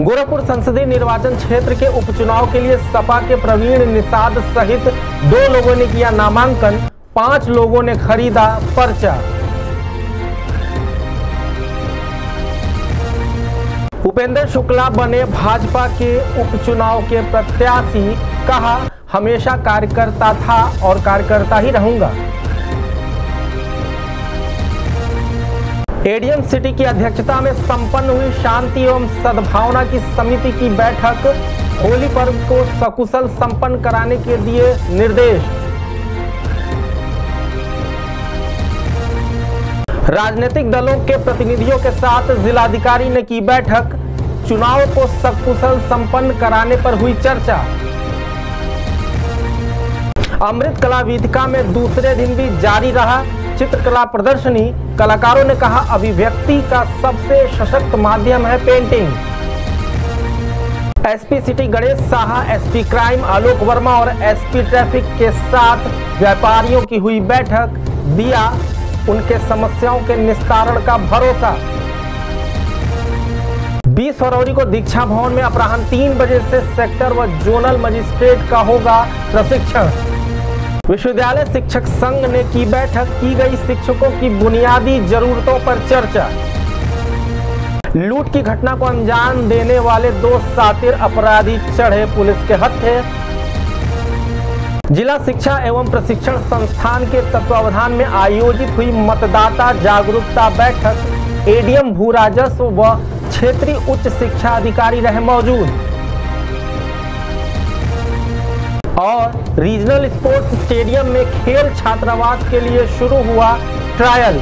संसदीय निर्वाचन क्षेत्र के उपचुनाव के लिए सपा के प्रवीण निषाद सहित दो लोगों ने किया नामांकन, पाँच लोगों ने खरीदा पर्चा। उपेंद्र शुक्ला बने भाजपा के उपचुनाव के प्रत्याशी, कहा, हमेशा कार्यकर्ता था और कार्यकर्ता ही रहूँगा। एडीएम सिटी की अध्यक्षता में संपन्न हुई शांति एवं सद्भावना की समिति की बैठक। होली पर्व को सकुशल संपन्न कराने के दिए निर्देश। राजनीतिक दलों के प्रतिनिधियों के साथ जिलाधिकारी ने की बैठक। चुनाव को सकुशल संपन्न कराने पर हुई चर्चा। अमृत कला वेदिका में दूसरे दिन भी जारी रहा। चित्रकला प्रदर्शनी, कलाकारों ने कहा, अभिव्यक्ति का सबसे सशक्त माध्यम है painting. SP city Ganesh Saha, SP crime Alok Verma और एसपी ट्रैफ़िक के साथ व्यापारियों की हुई बैठक, दिया उनके समस्याओं के निस्तारण का भरोसा। 20 फरवरी को दीक्षा भवन में अपराह्न तीन बजे से सेक्टर व जोनल मजिस्ट्रेट का होगा प्रशिक्षण। विश्वविद्यालय शिक्षक संघ ने की बैठक, की गई शिक्षकों की बुनियादी जरूरतों पर चर्चा। लूट की घटना को अंजाम देने वाले दो सातिर अपराधी चढ़े पुलिस के हत्थे। जिला शिक्षा एवं प्रशिक्षण संस्थान के तत्वावधान में आयोजित हुई मतदाता जागरूकता बैठक। एडीएम भू राजस्व व क्षेत्रीय उच्च शिक्षा अधिकारी रहे मौजूद। और रीजनल स्पोर्ट्स स्टेडियम में खेल छात्रावास के लिए शुरू हुआ ट्रायल